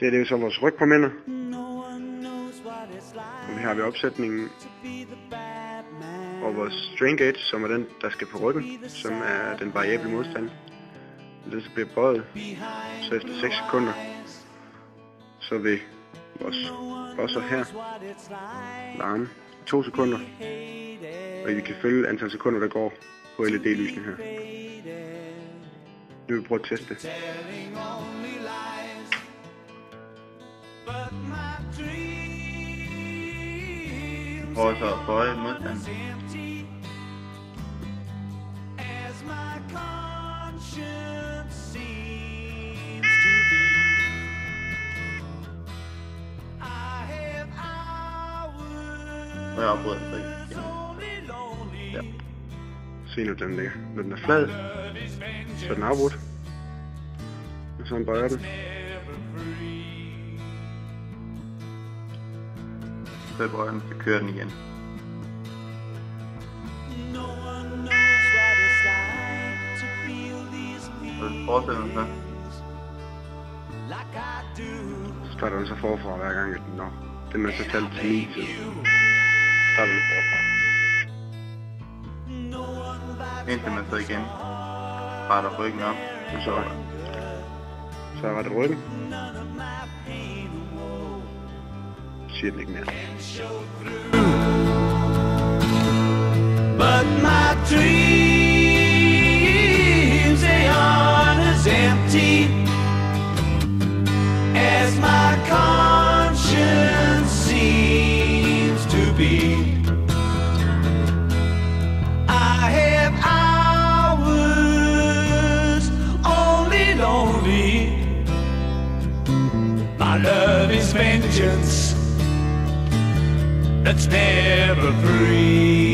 Det, er det er jo så vores rygpåminder. Og her har vi opsætningen. Og vores strain gauge, som er den, der skal på ryggen, som er den variable modstand. Det så bliver bøjet, så efter 6 sekunder, så vil vores bosser her larme 2 sekunder, og I kan følge antal sekunder, der går på LED-lysene her. Nu vil vi prøve at teste det. Så at bøje modstand. Og jeg afbryder så igen. Ja. Se nu, den ligger. Når den er flad, så er den afbrudt. Og så bøjer den. Den, så kører den igen. Og så starter den så forfra hver gang, at den når. Den er så talt til 9, så starter den forfra. Indtil man så igen retter ryggen op. Så, så er det ryggen. Ikke mere. But my dreams, they aren't as empty as my conscience seems to be. I have hours only lonely. My love is vengeance that's never free.